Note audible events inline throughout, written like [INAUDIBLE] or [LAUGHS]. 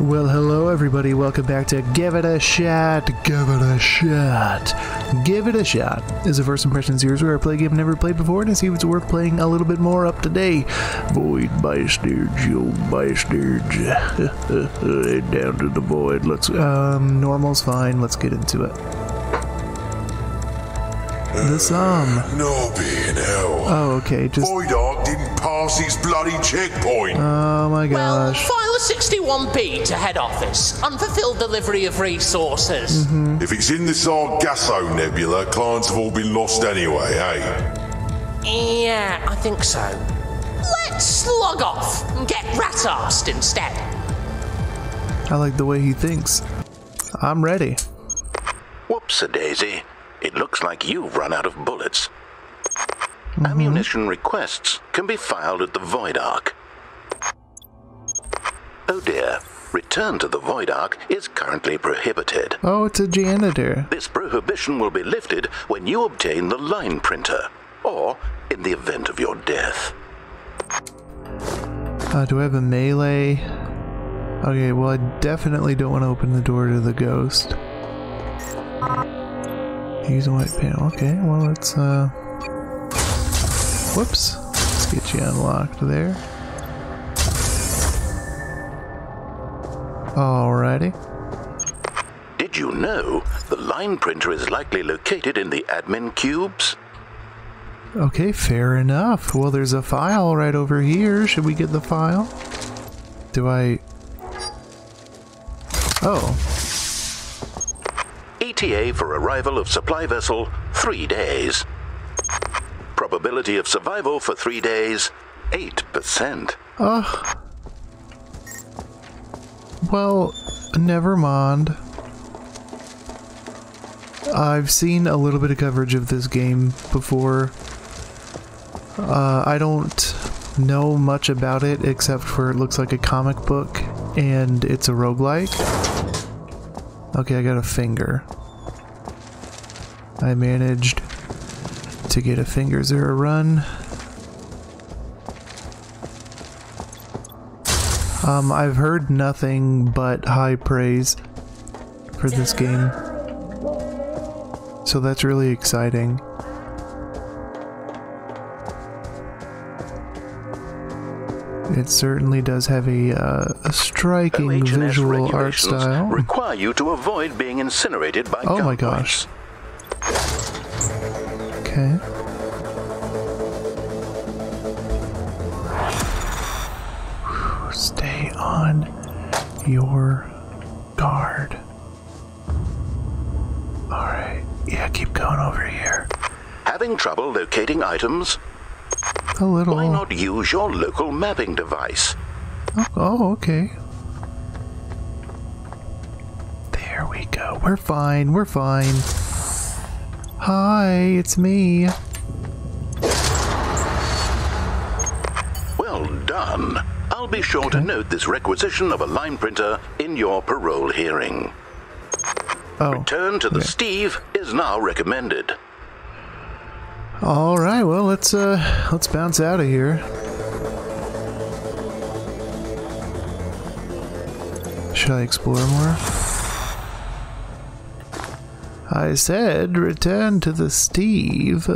Well, hello everybody. Welcome back to Give It a Shot. Give it a shot. Give it a shot is a first impression series where I play a game I've never played before and I see if it's worth playing a little bit more up to date. Void bastards, you bastards. [LAUGHS] Head down to the void. Let's um normal's fine. Let's get into it. The sum. No being hell. Oh, okay. Just Void Ark didn't pass his bloody checkpoint. oh my gosh. Well, file a 61B to head office. Unfulfilled delivery of resources. if it's in the Sargasso Nebula, clients have all been lost anyway, eh? Yeah, I think so. Let's slug off and get rat-arsed instead. I like the way he thinks. I'm ready. Whoops-a-daisy. It looks like you've run out of bullets. Ammunition requests can be filed at the Void Ark. Oh dear. Return to the Void Ark is currently prohibited. Oh, it's a janitor. This prohibition will be lifted when you obtain the line printer, or in the event of your death. Uh, do I have a melee? Okay, well, I definitely don't want to open the door to the ghost. Use a white panel. Okay, well, let's, uh. Whoops. Let's get you unlocked there. Alrighty. Did you know the line printer is likely located in the admin cubes? Okay, fair enough. Well, there's a file right over here. Should we get the file? Do I. Oh, ETA for arrival of supply vessel, three days. Probability of survival for three days, 8%. Ugh. Well, never mind. I've seen a little bit of coverage of this game before. Uh, I don't know much about it except for it looks like a comic book and it's a roguelike. Okay, I got a finger. I managed to get a fingers or a run. Um, I've heard nothing but high praise for this game. So that's really exciting. It certainly does have a, uh, a striking visual art style. require you to avoid being incinerated by Oh my gosh. Okay. Stay on your guard. Alright. Yeah, keep going over here. Having trouble locating items? A little. Why not use your local mapping device? Oh, oh, okay. There we go. We're fine. We're fine. Hi, it's me. Well done. I'll be sure to note this requisition of a line printer in your parole hearing. Oh. Return to the okay. Steve is now recommended. All right, well, let's uh let's bounce out of here. Should I explore more? I said return to the Steve.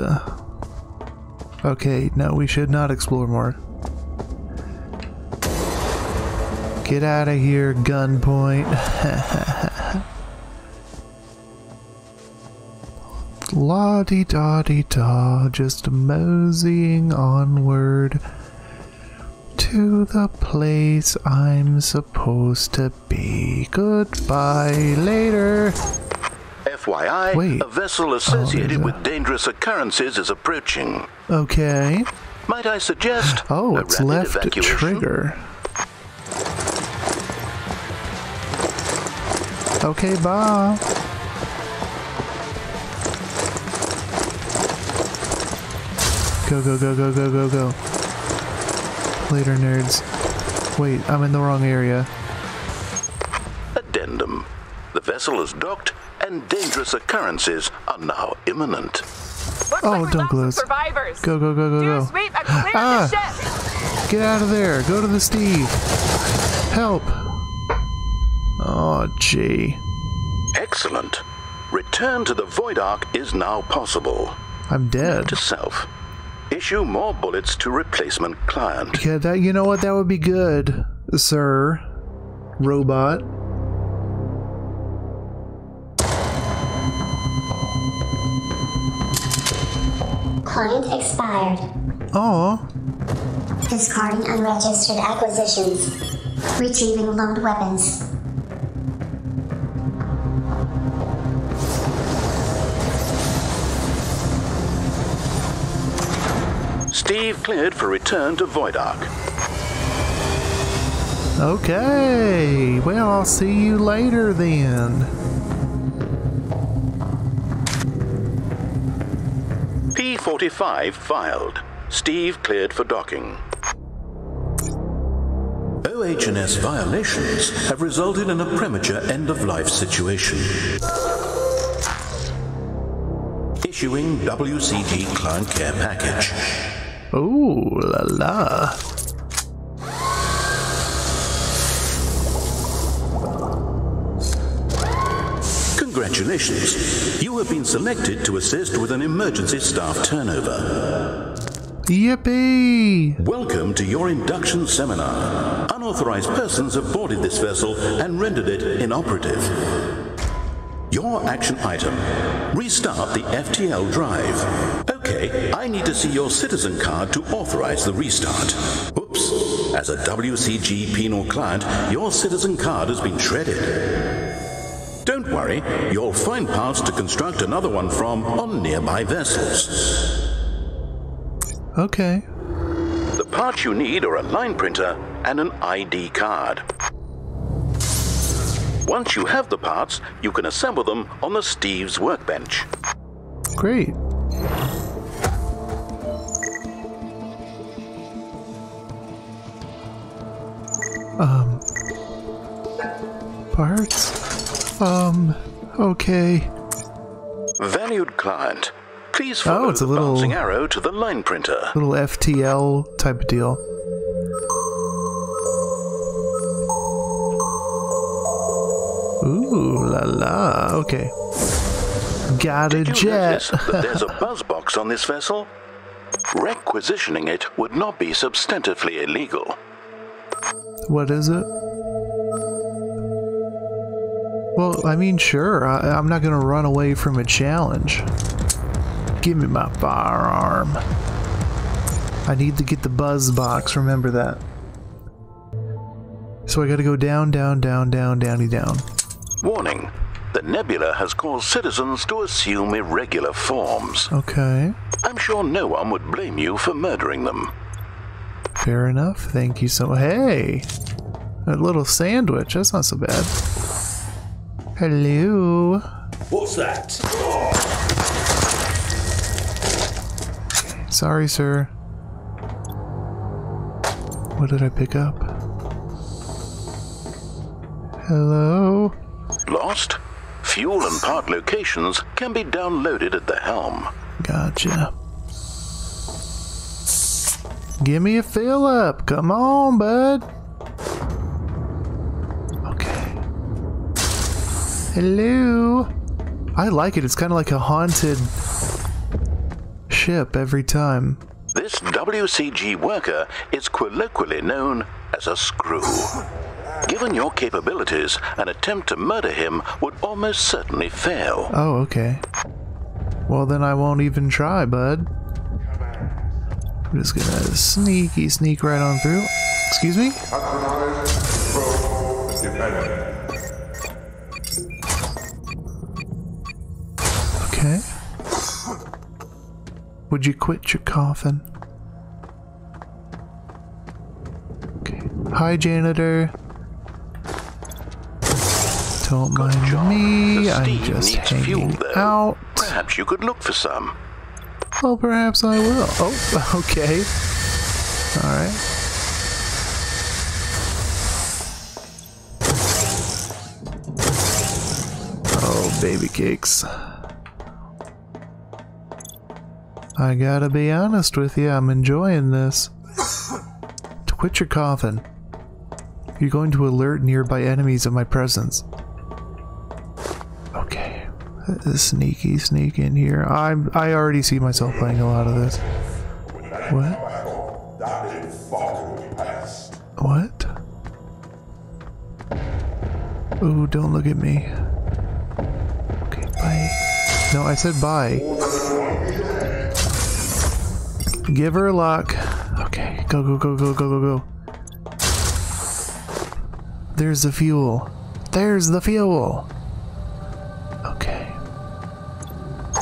Okay, no, we should not explore more. Get out of here, gunpoint. La di da di da, just moseying onward to the place I'm supposed to be. Goodbye, later. FYI, Wait. a vessel associated a- with dangerous occurrences is approaching. Okay. Might I suggest [GASPS] Oh, it's left evacuation? trigger. Okay, bye. Go, go, go, go, go, go, go. Later, nerds. Wait, I'm in the wrong area. Addendum. The vessel is docked and dangerous occurrences are now imminent. Looks Oh, like we don't close. survivors. Go, go, go, go, Do go. sweep and clear Ah. the ship. Get out of there. Go to the Steve. Help. Oh, gee. Excellent. Return to the Void Ark is now possible. I'm dead. To self. Issue more bullets to replacement client. Yeah, that you know what? That would be good, sir. Robot. Client expired. Oh, Discarding unregistered acquisitions. Retrieving loaned weapons. Steve cleared for return to Void Ark. okay. Well, I'll see you later then. P45 filed. Steve cleared for docking. OH&S violations have resulted in a premature end-of-life situation. Issuing WCG client care package. Ooh la la. Congratulations. You have been selected to assist with an emergency staff turnover. Yippee! Welcome to your induction seminar. Unauthorized persons have boarded this vessel and rendered it inoperative. Your action item restart the FTL drive. Okay, I need to see your citizen card to authorize the restart. Oops, as a WCG penal client, your citizen card has been shredded. Don't worry, you'll find parts to construct another one from on nearby vessels. Okay. The parts you need are a line printer and an ID card. Once you have the parts, you can assemble them on the Steve's workbench. Great. Um. Parts? Um. Okay. Valued client, please follow Oh, it's a the little- bouncing arrow to the line printer. Little FTL type of deal. Ooh la la. Okay. Got a Did you jet. notice that [LAUGHS] there's a buzz box on this vessel? Requisitioning it would not be substantively illegal. What is it? Well, I mean, sure. I, I'm not going to run away from a challenge. Give me my firearm. I need to get the buzz box. Remember that. So I got to go down, down, down, down, downy, down. Warning, the nebula has caused citizens to assume irregular forms. Okay. I'm sure no one would blame you for murdering them. Fair enough. Thank you so Hey! A little sandwich. That's not so bad. Hello. What's that? Sorry, sir. What did I pick up? Hello? Lost? Fuel and part locations can be downloaded at the helm. Gotcha. Give me a fill up. Come on, bud. Hello. I like it. It's kind of like a haunted ship every time. This WCG worker is colloquially known as a screw. Given your capabilities, an attempt to murder him would almost certainly fail. Oh, okay. Well, then I won't even try, bud. I'm just gonna sneaky sneak right on through. Excuse me? Would you quit your coughing? Okay. Hi, janitor. Don't mind job. me. I'm just needs fuel, though. out. Perhaps you could look for some. Well, perhaps I will. Oh, [LAUGHS] okay. All right. Oh, baby cakes. I gotta be honest with you, I'm enjoying this. To quit your coughing. You're going to alert nearby enemies of my presence. Okay. Uh, sneaky sneak in here. I'm I already see myself playing a lot of this. What? What? Ooh, don't look at me. Okay, bye. No, I said bye. Give her a lock. Okay, go, go, go, go, go, go, go. There's the fuel. There's the fuel. Okay.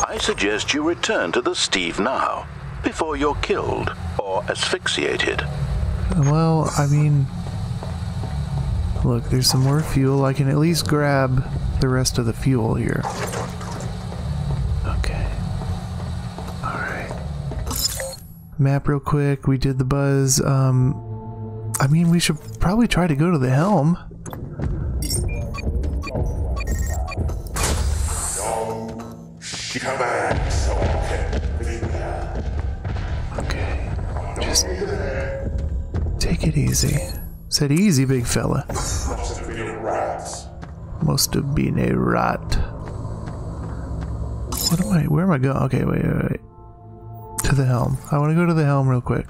I suggest you return to the Steve now, before you're killed or asphyxiated. Well, I mean, look, there's some more fuel. I can at least grab the rest of the fuel here. Okay. Alright. Map real quick. We did the buzz. Um, I mean, we should probably try to go to the helm. Okay. Just take it easy. Said easy, big fella. Must have been a rat. What am I? Where am I going? Okay, wait, wait, wait. The helm. I want to go to the helm real quick.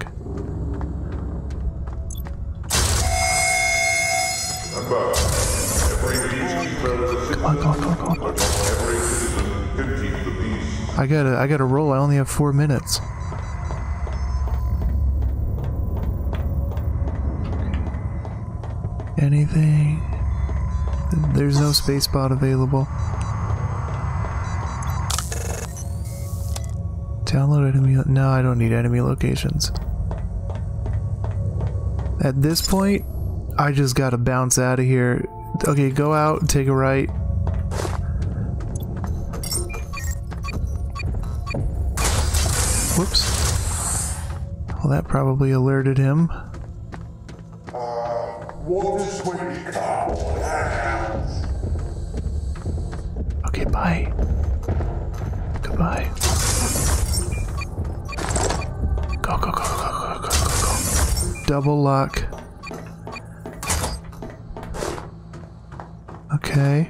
Come on, come on, come on. I gotta, I gotta roll. I only have four minutes. Anything? There's no space spot available. Download enemy. No, I don't need enemy locations. At this point, I just gotta bounce out of here. Okay, go out, take a right. Whoops. Well, that probably alerted him. Okay, bye. Goodbye. Go, go, go, go, go, go, go, go. Double lock. Okay.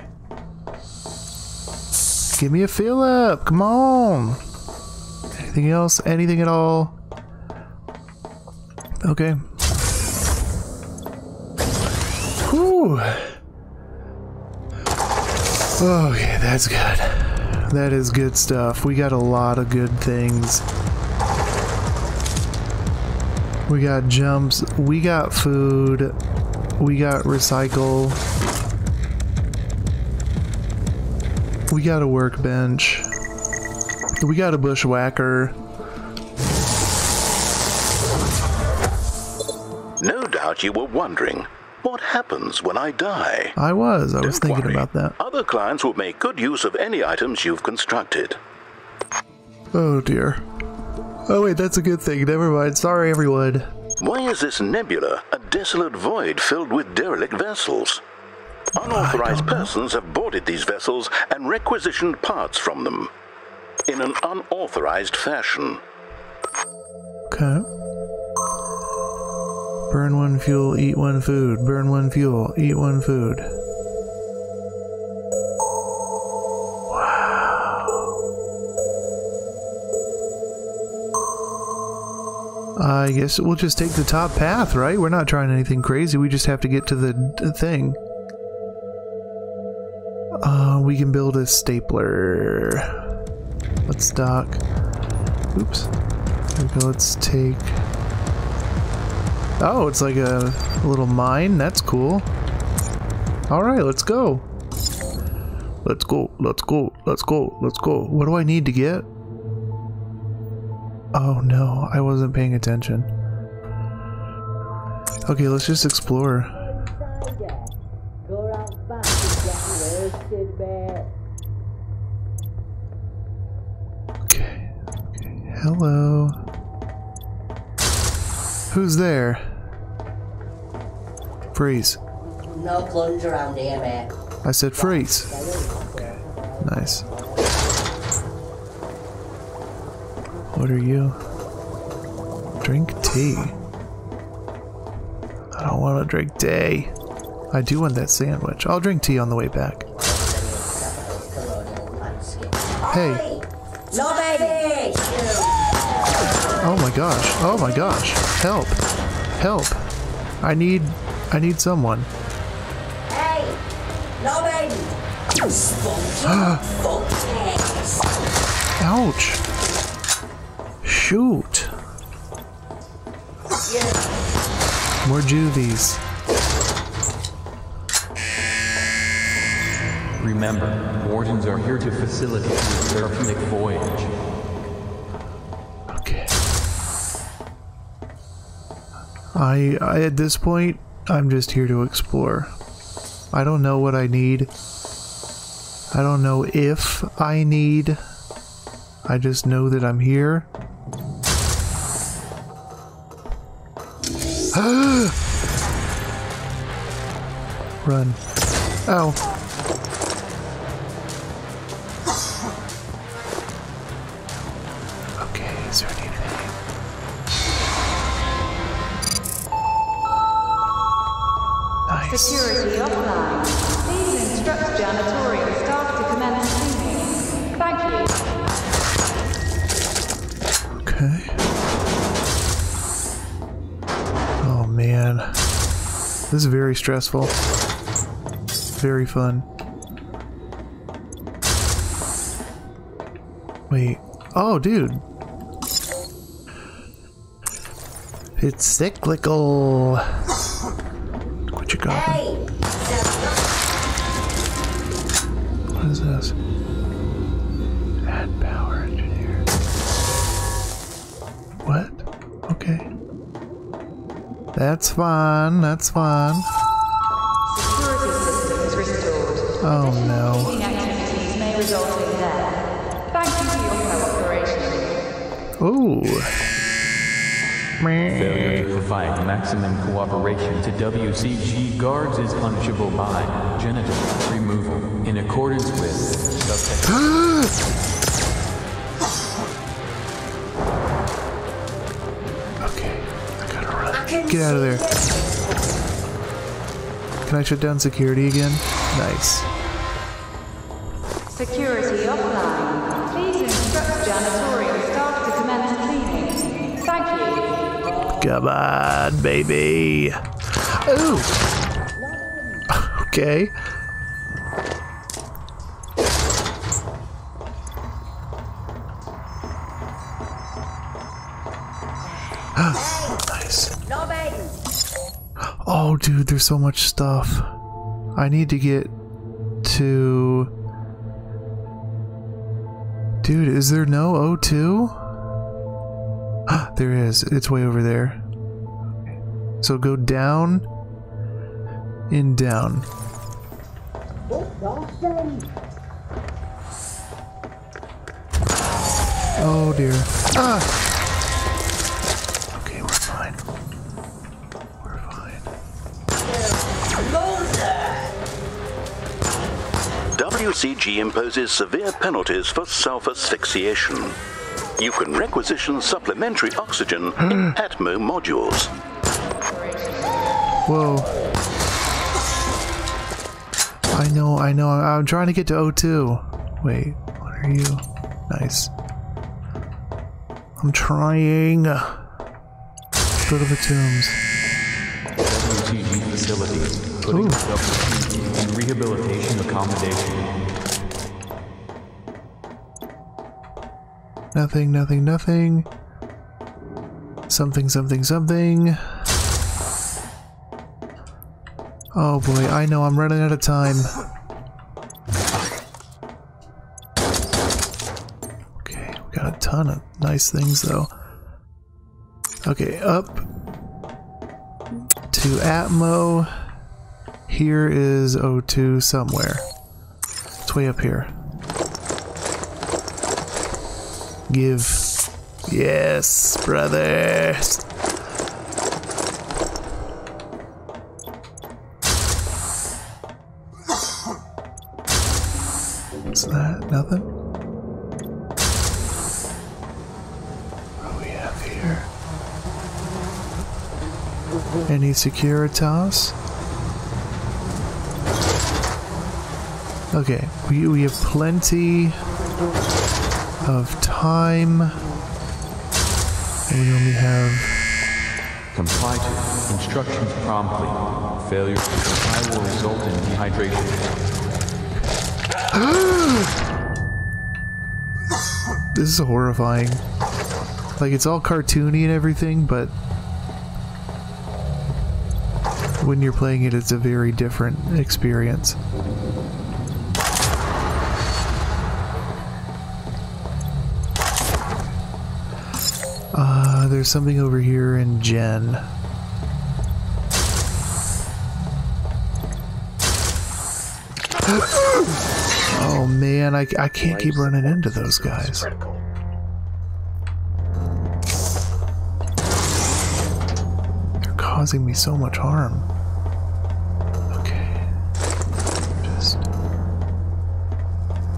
Give me a fill up. Come on. Anything else? Anything at all? Okay. Whew. Okay, that's good. That is good stuff. We got a lot of good things. We got jumps. We got food. We got recycle. We got a workbench. We got a bushwhacker. No doubt you were wondering, what happens when I die? I was. I was Don't thinking worry. about that. Other clients will make good use of any items you've constructed. Oh dear. Oh wait, that's a good thing. Never mind. Sorry, everyone. Why is this nebula a desolate void filled with derelict vessels? Unauthorized persons have boarded these vessels and requisitioned parts from them in an unauthorized fashion. Okay. Burn one fuel, eat one food. Burn one fuel, eat one food. I guess we'll just take the top path, right? We're not trying anything crazy. We just have to get to the thing. Uh, we can build a stapler. Let's dock. Oops. Okay, let's take. Oh, it's like a little mine. That's cool. All right, let's go. Let's go. Let's go. Let's go. Let's go. What do I need to get? Oh no, I wasn't paying attention. Okay, let's just explore. Go around back and get roasted, mate. Okay. okay. Hello. Who's there? Freeze. No plunge around here, mate. I said freeze. Okay. Nice. What are you? Drink tea. I don't want to drink tea. I do want that sandwich. I'll drink tea on the way back. Hey. Oh my gosh. Oh my gosh. Help. Help. I need I need someone. Hey! Spunky fuckheads! Ouch. Shoot. More juvies. Remember, wardens are here to facilitate your therapeutic voyage. Okay. I, I at this point I'm just here to explore. I don't know what I need. I don't know if I need. I just know that I'm here. Run. Oh. Okay, is there anything? Nice. Security offline. Please instruct janitorial staff to commence cleaning. Thank you. Okay. Oh man. This is very stressful. Very fun. Wait. Oh, dude. It's cyclical. Quit your coughing. What is this? Add power engineer. What? Okay. That's fine. That's fine. Oh no. Cleaning activities may result in death. Thank you for your cooperation. Oh. Failure to provide maximum cooperation to WCG guards is punishable by genital removal in accordance with. [GASPS] Okay. I gotta run. Get out of there. Can I shut down security again? Nice. Security offline. Please instruct janitorial staff to commence cleaning. Thank you. Come on, baby. Ooh. Okay. [GASPS] Oh, dude, there's so much stuff. I need to get to. Dude, is there no O2? [GASPS] there is. It's way over there. So go down and down. Oh dear. Ah! WCG imposes severe penalties for self-asphyxiation. You can requisition supplementary oxygen in hmm. Atmo modules. Whoa. I know, I know. I'm trying to get to O2. Wait, what are you? Nice. I'm trying. Go to the tombs. WCG facilities, putting Ooh. Rehabilitation accommodation. Nothing, nothing, nothing. Something, something, something. Oh boy, I know, I'm running out of time. Okay, we got a ton of nice things though. Okay, up to Atmo. Here is O2 somewhere. It's way up here. Give. Yes, brothers. What's that? Nothing? What do we have here? Any Securitas? Okay, we, we have plenty of time. We only have Comply to instructions promptly. Failure to comply will result in dehydration. [GASPS] This is horrifying. Like, it's all cartoony and everything, but when you're playing it, it's a very different experience. Uh, there's something over here in Gen. Oh man, I, I can't keep running into those guys. They're causing me so much harm. Okay. Just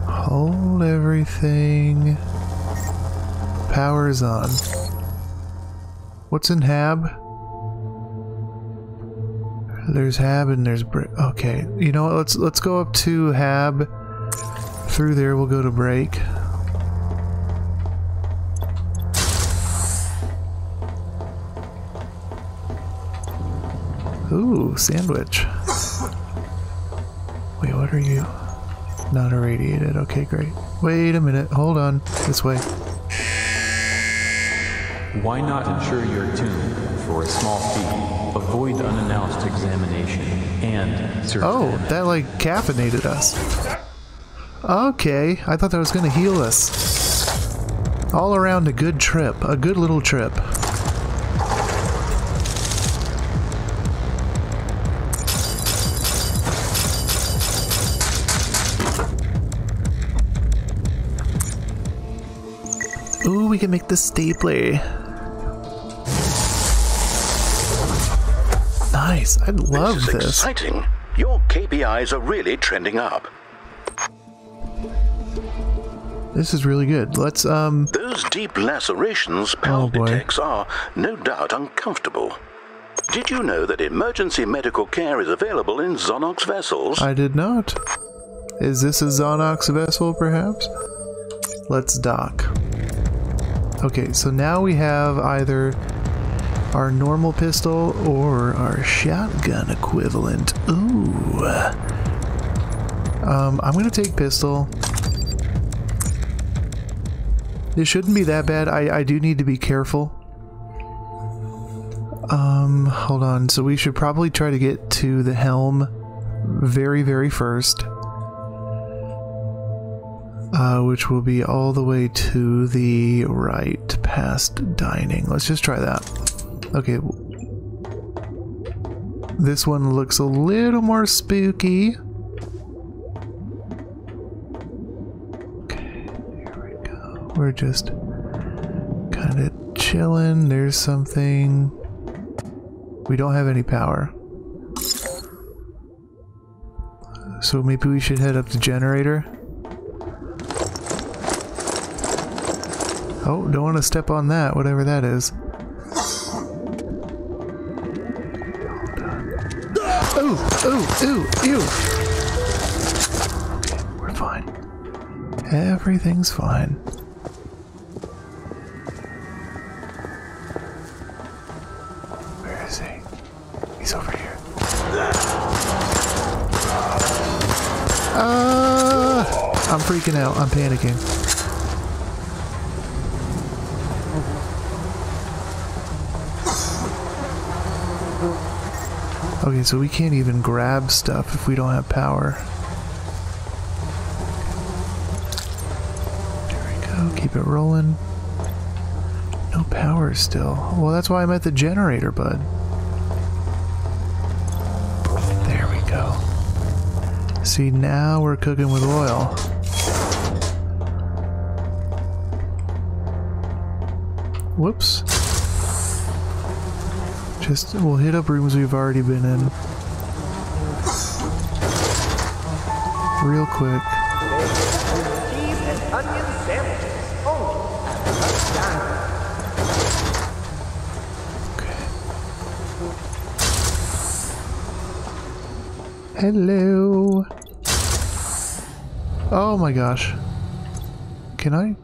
hold everything. Power's on. What's in Hab? There's Hab and there's Bra Okay, you know what? Let's let's go up to Hab. Through there, we'll go to break. Ooh, sandwich. Wait, what are you? Not irradiated. Okay, great. Wait a minute. Hold on. This way. Why not ensure you're tuned for a small fee? Avoid unannounced examination and search Oh, that like caffeinated us. Okay, I thought that was gonna heal us. All around a good trip, a good little trip. We can make the stapler. Nice, I love this is this. exciting. Your KPIs are really trending up. This is really good. Let's um Those deep lacerations Pal Oh, detects are, no doubt, uncomfortable. Did you know that emergency medical care is available in Zonox vessels? I did not. Is this a Zonox vessel, perhaps? Let's dock. Okay, so now we have either our normal pistol or our shotgun equivalent. Ooh. Um, I'm gonna take pistol. It shouldn't be that bad. I, I do need to be careful. Um, hold on. So we should probably try to get to the helm very, very first. Uh, which will be all the way to the right past dining. Let's just try that. Okay. This one looks a little more spooky. Okay, here we go. We're just kind of chilling. There's something. We don't have any power. So maybe we should head up the generator. Oh, don't want to step on that, whatever that is. Ooh, ooh, ooh, ew. Okay, we're fine. Everything's fine. Where is he? He's over here. Uh, I'm freaking out. I'm panicking. Okay, so we can't even grab stuff if we don't have power. There we go. Keep it rolling. No power still. Well, that's why I'm at the generator, bud. There we go. See, now we're cooking with oil. Whoops. Just, we'll hit up rooms we've already been in. Real quick. cheese and onion sandwiches. At Hello. Oh my gosh. Can I?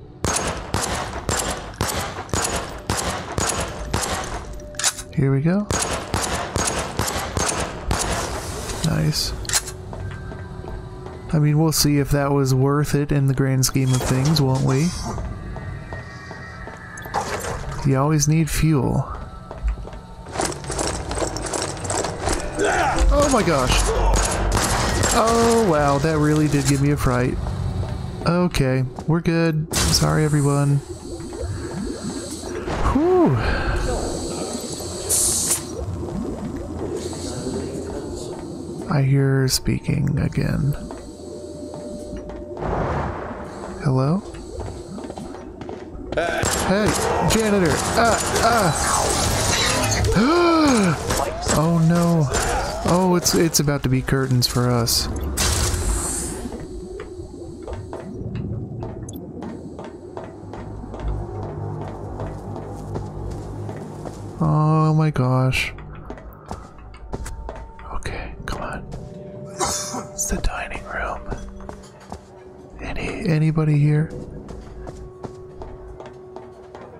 Here we go. Nice. I mean, we'll see if that was worth it in the grand scheme of things, won't we? You always need fuel. Oh my gosh. Oh wow, that really did give me a fright. Okay, we're good. Sorry everyone. Whew. I hear speaking again. Hello? Hey, janitor! Ah, ah! [GASPS] oh no. Oh, it's it's about to be curtains for us. Oh my gosh. Anybody here?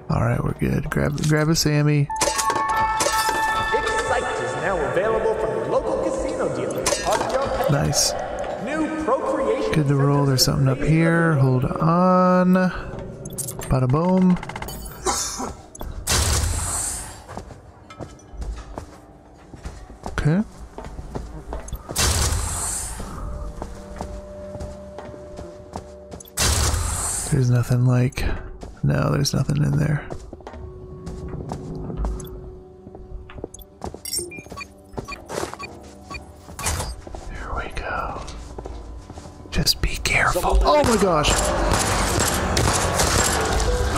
All right, we're good. Grab grab a Sammy. Excite is now available from your local casino dealer. On your pet Nice. new procreation. Good to roll. There's something up here. Hold on. Bada boom. Nothing like. No, there's nothing in there. Here we go. Just be careful. Oh my gosh.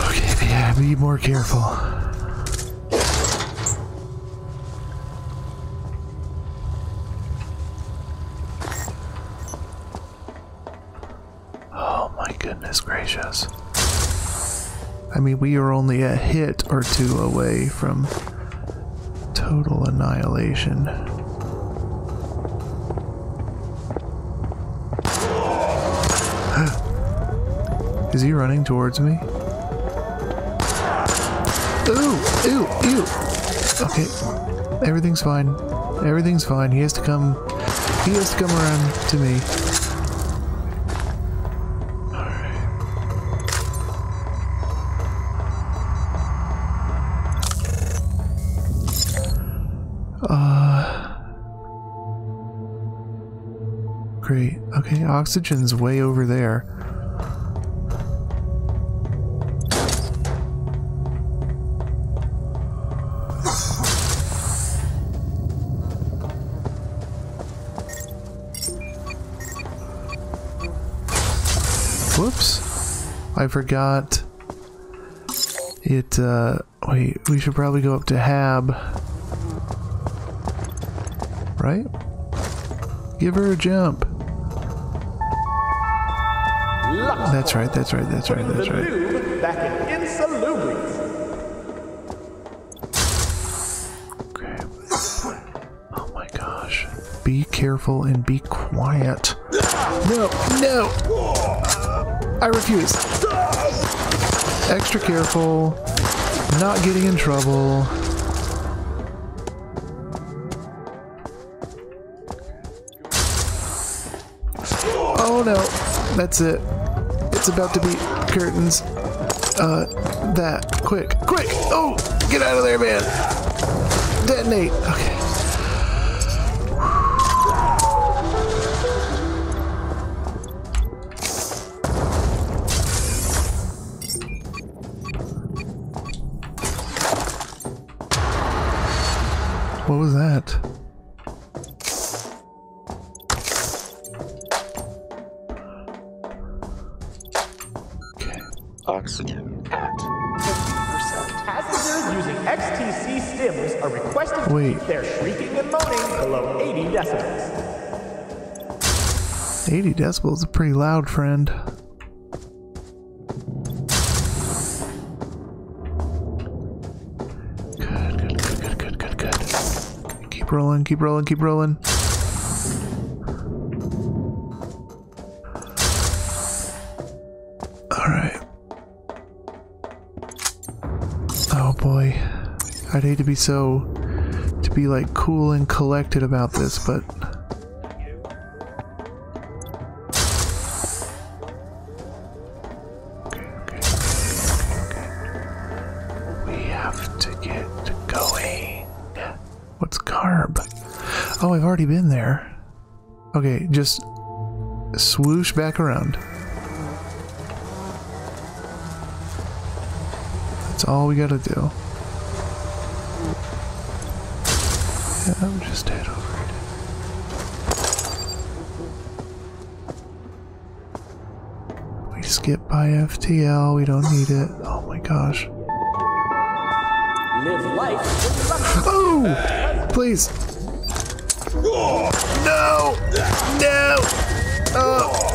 Okay, yeah, be more careful. Oh my goodness gracious. I mean, we are only a hit or two away from total annihilation. [GASPS] Is he running towards me? Ooh, ooh, ooh. Okay, everything's fine. Everything's fine. He has to come. He has to come around to me. Oxygen's way over there. Whoops. I forgot. It, uh, wait, we should probably go up to Hab. Right? Give her a jump. That's right, that's right, that's right, that's right. lube back in Insalubris. Okay. Oh my gosh. Be careful and be quiet. No, no! I refuse. Extra careful. Not getting in trouble. Oh no. That's it. It's about to be curtains. Uh, that. Quick. Quick! Oh! Get out of there, man! Detonate! Okay. What was that? Oxygen at 50%. Passengers using XTC stims are requested to Wait. keep their shrieking and moaning below 80 decibels. 80 decibels is pretty loud, friend. Good, good, good, good, good, good, good. Keep rolling, keep rolling, keep rolling. To be so to be like cool and collected about this, but. We have to get going. What's carb? Oh, I've already been there. Okay, just swoosh back around. That's all we gotta do. Yeah, I'm just head over it. We skip by FTL, we don't need it. Oh my gosh. Live life. Oh! Please. No! No! Oh!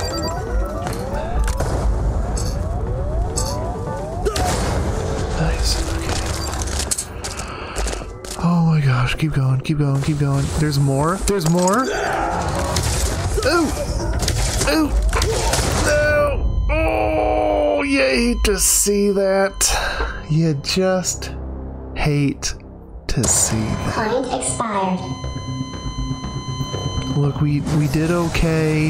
Keep going, keep going, keep going. There's more. There's more. Ooh! Ooh! No! Oh, you hate to see that. You just hate to see that. Client expired. Look, we we did okay.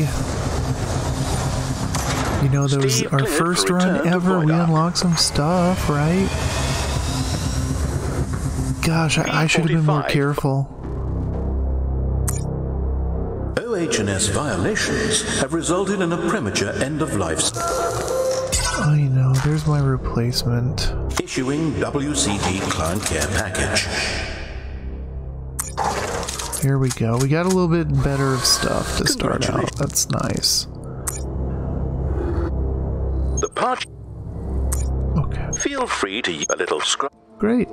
You know, that was Steve our cleared first for run return to ever. We Voidok. unlocked some stuff, right? Gosh, I, I should have been more careful. OH&S violations have resulted in a premature end of life, I know. There's my replacement. issuing WCD client care package. Here we go. We got a little bit better of stuff to start out. That's nice. The part. Okay. Feel free to use a little scrub. Great.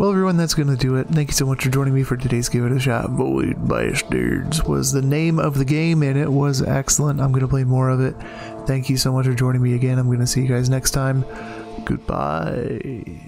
Well, everyone, that's going to do it. Thank you so much for joining me for today's Give It a Shot. Void Bastards was the name of the game, and it was excellent. I'm going to play more of it. Thank you so much for joining me again. I'm going to see you guys next time. Goodbye.